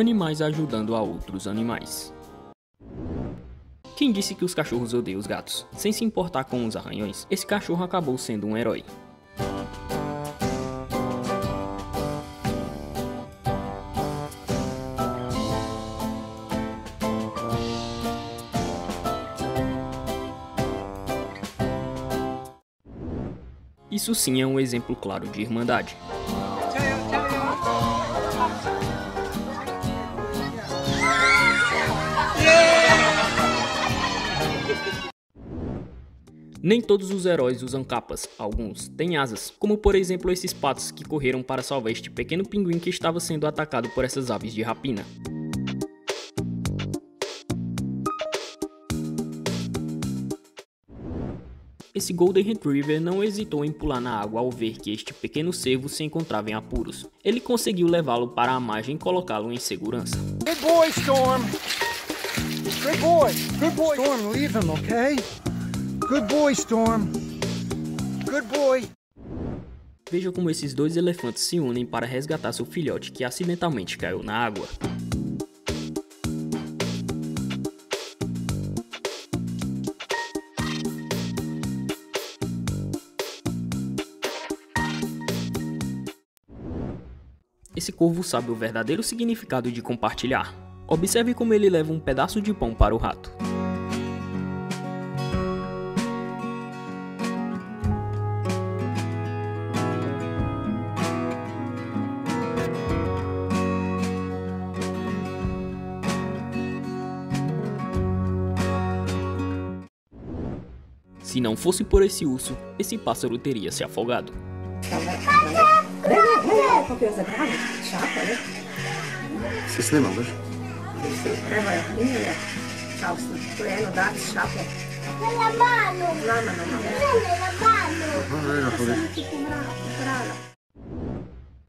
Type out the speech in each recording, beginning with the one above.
Animais ajudando a outros animais. Quem disse que os cachorros odeiam os gatos? Sem se importar com os arranhões, esse cachorro acabou sendo um herói. Isso sim é um exemplo claro de irmandade. Nem todos os heróis usam capas, alguns têm asas, como por exemplo esses patos que correram para salvar este pequeno pinguim que estava sendo atacado por essas aves de rapina. Esse Golden Retriever não hesitou em pular na água ao ver que este pequeno cervo se encontrava em apuros. Ele conseguiu levá-lo para a margem e colocá-lo em segurança. Good boy, Storm. Good boy. Good boy. Storm, leave him, okay? Good boy, Storm. Good boy. Veja como esses dois elefantes se unem para resgatar seu filhote que acidentalmente caiu na água. Esse corvo sabe o verdadeiro significado de compartilhar. Observe como ele leva um pedaço de pão para o rato. Se não fosse por esse urso, esse pássaro teria se afogado.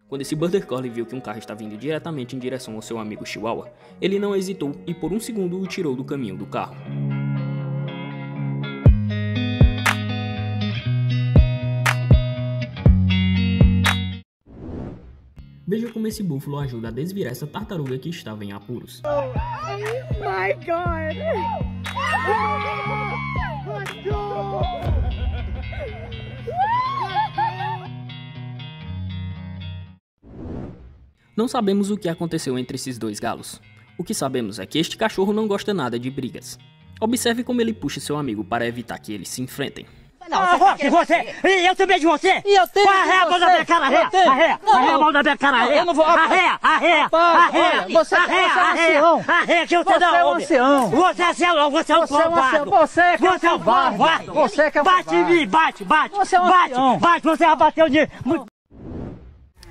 Quando esse Border Collie viu que um carro estava vindo diretamente em direção ao seu amigo Chihuahua, ele não hesitou e por um segundo o tirou do caminho do carro. Veja como esse búfalo ajuda a desvirar essa tartaruga que estava em apuros. Oh my god! Não sabemos o que aconteceu entre esses dois galos. O que sabemos é que este cachorro não gosta nada de brigas. Observe como ele puxa seu amigo para evitar que eles se enfrentem. Não, ah, Rock, você! E eu também de você! E eu tenho Arreia a mão da minha cara, arreia! Arreia! Arreia a mão da minha cara, arreia! Eu não vou... Arreia! Arreia! Arreia! Você, arreia, você é um ancião! Arreia que você Você não é um ancião! Você é ancião, você é um Você é um covarde! Você é que é Você é um covarde! Você que é um Bate em mim, bate, bate! Você é um Bate, ancião! bate, você já bateu de...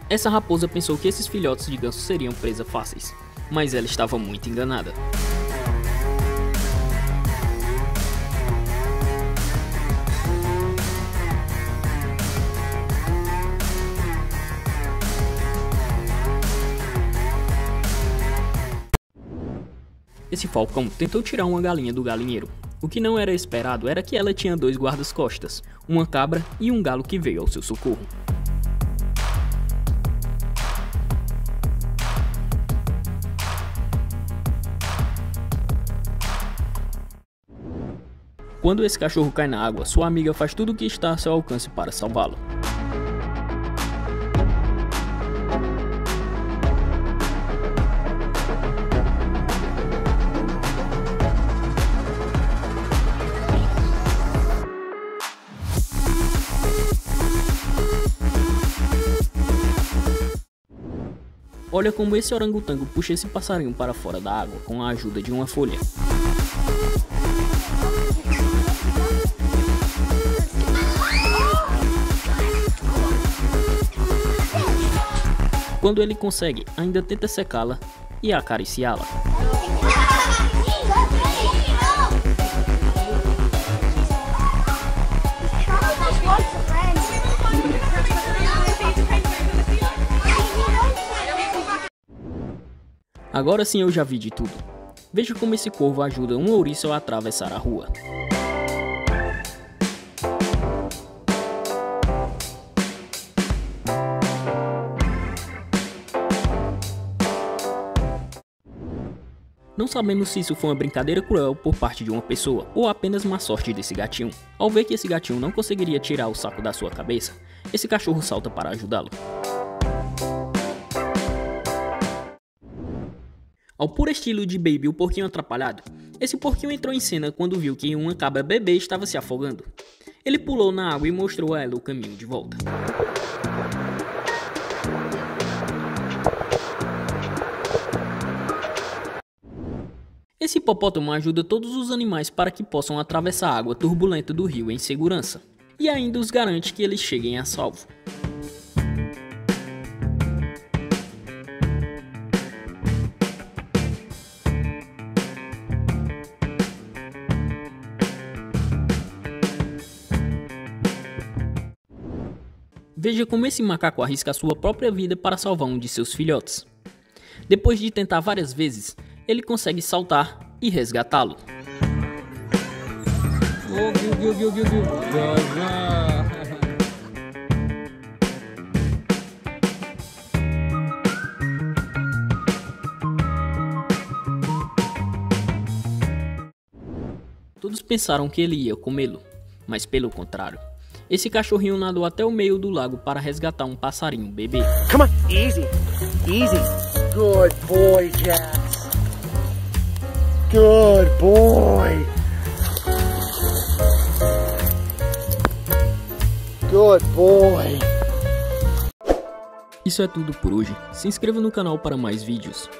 Essa raposa pensou que esses filhotes de ganso seriam presas fáceis, mas ela estava muito enganada. Esse falcão tentou tirar uma galinha do galinheiro. O que não era esperado era que ela tinha dois guardas-costas, uma cabra e um galo que veio ao seu socorro. Quando esse cachorro cai na água, sua amiga faz tudo o que está a seu alcance para salvá-lo. Olha como esse orangotango puxa esse passarinho para fora da água com a ajuda de uma folha. Quando ele consegue, ainda tenta secá-la e acariciá-la. Agora sim eu já vi de tudo. Veja como esse corvo ajuda um ouriço a atravessar a rua. Não sabemos se isso foi uma brincadeira cruel por parte de uma pessoa ou apenas má sorte desse gatinho. Ao ver que esse gatinho não conseguiria tirar o saco da sua cabeça, esse cachorro salta para ajudá-lo. Ao puro estilo de Baby o porquinho atrapalhado, esse porquinho entrou em cena quando viu que uma cabra bebê estava se afogando. Ele pulou na água e mostrou a ela o caminho de volta. Esse hipopótamo ajuda todos os animais para que possam atravessar a água turbulenta do rio em segurança, e ainda os garante que eles cheguem a salvo. Veja como esse macaco arrisca a sua própria vida para salvar um de seus filhotes. Depois de tentar várias vezes, ele consegue saltar e resgatá-lo. Todos pensaram que ele ia comê-lo, mas pelo contrário. Esse cachorrinho nadou até o meio do lago para resgatar um passarinho bebê. Come on, easy, easy. Good boy, Jax. Good boy. Good boy. Isso é tudo por hoje. Se inscreva no canal para mais vídeos.